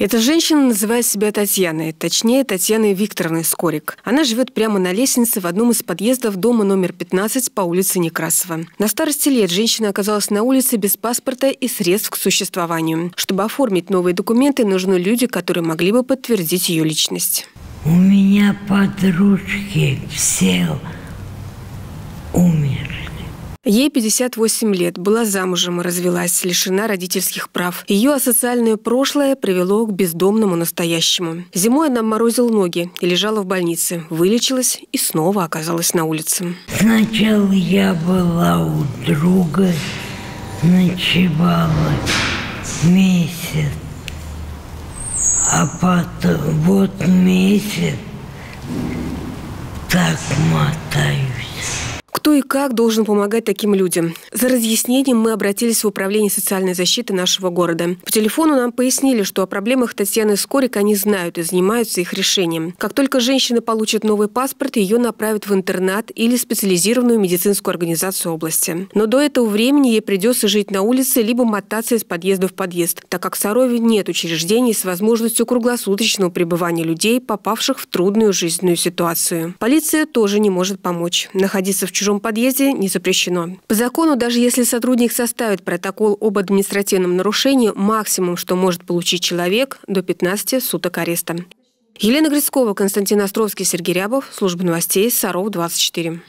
Эта женщина называет себя Татьяной, точнее Татьяной Викторовной Скорик. Она живет прямо на лестнице в одном из подъездов дома номер 15 по улице Некрасова. На старости лет женщина оказалась на улице без паспорта и средств к существованию. Чтобы оформить новые документы, нужны люди, которые могли бы подтвердить ее личность. У меня подружки все умерли. Ей 58 лет, была замужем и развелась, лишена родительских прав. Ее асоциальное прошлое привело к бездомному настоящему. Зимой она морозила ноги и лежала в больнице. Вылечилась и снова оказалась на улице. Сначала я была у друга, ночевала месяц. А потом вот месяц так мотаюсь. Кто и как должен помогать таким людям? За разъяснением мы обратились в Управление социальной защиты нашего города. По телефону нам пояснили, что о проблемах Татьяны Скорик они знают и занимаются их решением. Как только женщина получит новый паспорт, ее направят в интернат или специализированную медицинскую организацию области. Но до этого времени ей придется жить на улице либо мотаться из подъезда в подъезд, так как в Сарове нет учреждений с возможностью круглосуточного пребывания людей, попавших в трудную жизненную ситуацию. Полиция тоже не может помочь. Находиться в чужом чужом подъезде не запрещено. По закону, даже если сотрудник составит протокол об административном нарушении, максимум, что может получить человек, до 15 суток ареста. Елена Грицкова, Константин Островский, Сергей Рябов. Служба новостей Саров 24.